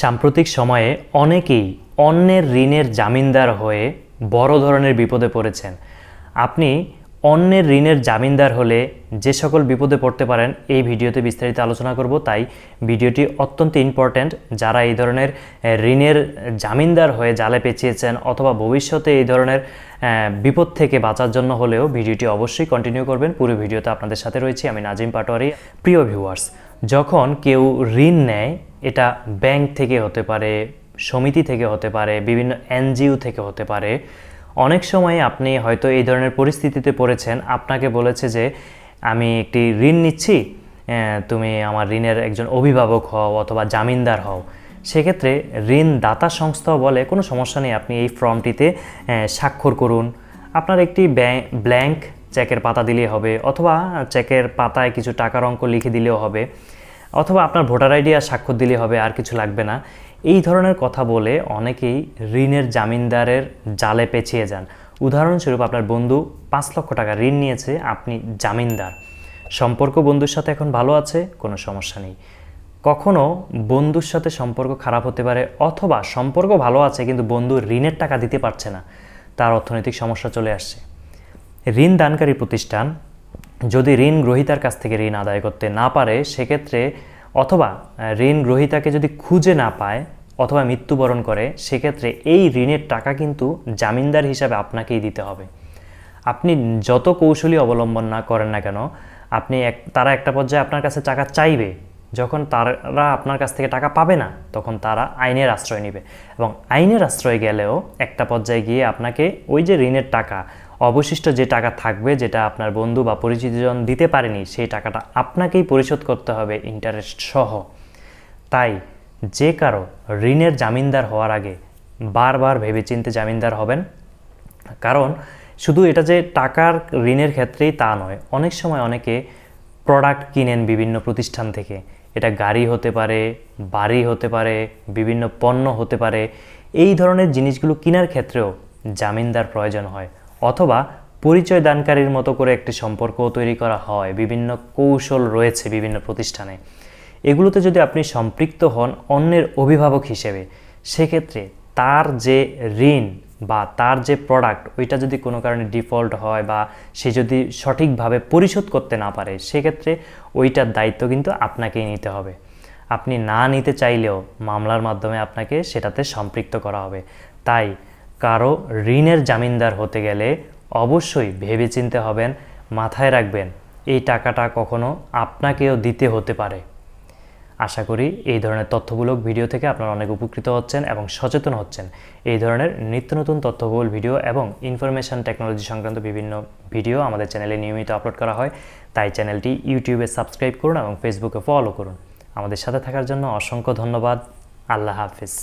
সাম্প্রতিক সময়ে অনেকেই অন্যের ঋণের জামিনদার হয়ে বড় ধরনের বিপদে পড়েছেন। আপনি অন্যের ঋণের জামিনদার হলে যে সকল বিপদে পড়তে পারেন, এই ভিডিওতে বিস্তারিত আলোচনা করব। তাই ভিডিওটি অত্যন্ত ইম্পর্ট্যান্ট যারা এই ধরনের ঋণের জামিনদার হয়ে জালে পেঁচিয়েছেন অথবা ভবিষ্যতে এই ধরনের বিপদ থেকে বাঁচার জন্য হলেও ভিডিওটি অবশ্যই কন্টিনিউ করবেন। পুরো ভিডিওতে আপনাদের সাথে রয়েছি আমি নাজিম পাটোয়ারি, প্রিয় ভিউয়ার্স যখন কেউ ঋণ নেয় এটা ব্যাংক থেকে হতে পারে, সমিতি থেকে হতে পারে, বিভিন্ন এনজিও থেকে হতে পারে। অনেক সময় আপনি হয়তো এই ধরনের পরিস্থিতিতে পড়েছেন, আপনাকে বলেছে যে, আমি একটি ঋণ নিচ্ছি তুমি আমার ঋণের একজন অভিভাবক হও অথবা জামিনদার হও। সেক্ষেত্রে ঋণদাতা সংস্থাও বলে, কোনো সমস্যা নেই, আপনি এই ফর্মটিতে স্বাক্ষর করুন। আপনার একটি ব্ল্যাঙ্ক চেকের পাতা দিলেই হবে, অথবা চেকের পাতায় কিছু টাকার অঙ্ক লিখে দিলেও হবে। অথবা আপনার ভোটার আইডি আর স্বাক্ষর দিলে হবে, আর কিছু লাগবে না। এই ধরনের কথা বলে অনেকেই ঋণের জামিনদারের জালে পেঁচিয়ে যান। উদাহরণস্বরূপ আপনার বন্ধু পাঁচ লক্ষ টাকা ঋণ নিয়েছে, আপনি জামিনদার। সম্পর্ক বন্ধুর সাথে এখন ভালো আছে, কোনো সমস্যা নেই। কখনো বন্ধুর সাথে সম্পর্ক খারাপ হতে পারে, অথবা সম্পর্ক ভালো আছে, কিন্তু বন্ধু ঋণের টাকা দিতে পারছে না। তার অর্থনৈতিক সমস্যা চলে আসছে। ঋণ দানকারী প্রতিষ্ঠান যদি ঋণ গ্রহীতার কাছ থেকে ঋণ আদায় করতে না পারে, সেক্ষেত্রে অথবা ঋণ গ্রহিতাকে যদি খুঁজে না পায় অথবা মৃত্যুবরণ করে, সেক্ষেত্রে এই ঋণের টাকা কিন্তু জামিনদার হিসাবে আপনাকেই দিতে হবে। আপনি যত কৌশলী অবলম্বন না করেন না কেন, আপনি এক, তারা একটা পর্যায়ে আপনার কাছে টাকা চাইবে। যখন তারা আপনার কাছ থেকে টাকা পাবে না, তখন তারা আইনের আশ্রয় নেবে। এবং আইনের আশ্রয় গেলেও একটা পর্যায়ে গিয়ে আপনাকে ওই যে ঋণের টাকা অবশিষ্ট যে টাকা থাকবে, যেটা আপনার বন্ধু বা পরিচিতজন দিতে পারেনি, সেই টাকাটা আপনাকেই পরিশোধ করতে হবে ইন্টারেস্ট সহ। তাই যে কারও ঋণের জামিনদার হওয়ার আগে বারবার ভেবেচিন্তে জামিনদার হবেন। কারণ শুধু এটা যে টাকার ঋণের ক্ষেত্রেই তা নয়, অনেক সময় অনেকে প্রোডাক্ট কিনেন বিভিন্ন প্রতিষ্ঠান থেকে। এটা গাড়ি হতে পারে, বাড়ি হতে পারে, বিভিন্ন পণ্য হতে পারে। এই ধরনের জিনিসগুলো কেনার ক্ষেত্রেও জামিনদার প্রয়োজন হয়। অথবা পরিচয় দানকারীর মতো করে একটি সম্পর্কও তৈরি করা হয়, বিভিন্ন কৌশল রয়েছে বিভিন্ন প্রতিষ্ঠানে। এগুলোতে যদি আপনি সম্পৃক্ত হন অন্যের অভিভাবক হিসেবে, সেক্ষেত্রে তার যে ঋণ বা তার যে প্রোডাক্ট ওইটা যদি কোনো কারণে ডিফল্ট হয় বা সে যদি সঠিকভাবে পরিশোধ করতে না পারে, সেক্ষেত্রে ওইটার দায়িত্ব কিন্তু আপনাকেই নিতে হবে। আপনি না নিতে চাইলেও মামলার মাধ্যমে আপনাকে সেটাতে সম্পৃক্ত করা হবে। তাই কারও ঋণের জামিনদার হতে গেলে অবশ্যই ভেবেচিন্তে হবেন, মাথায় রাখবেন, এই টাকাটা কখনো আপনাকেও দিতে হতে পারে। আশা করি এই ধরনের তথ্যমূলক ভিডিও থেকে আপনারা অনেক উপকৃত হচ্ছেন এবং সচেতন হচ্ছেন। এই ধরনের নিত্য নতুন তথ্যবহুল ভিডিও এবং ইনফরমেশন টেকনোলজি সংক্রান্ত বিভিন্ন ভিডিও আমাদের চ্যানেলে নিয়মিত আপলোড করা হয়। তাই চ্যানেলটি ইউটিউবে সাবস্ক্রাইব করুন এবং ফেসবুকে ফলো করুন। আমাদের সাথে থাকার জন্য অসংখ্য ধন্যবাদ। আল্লাহ হাফিজ।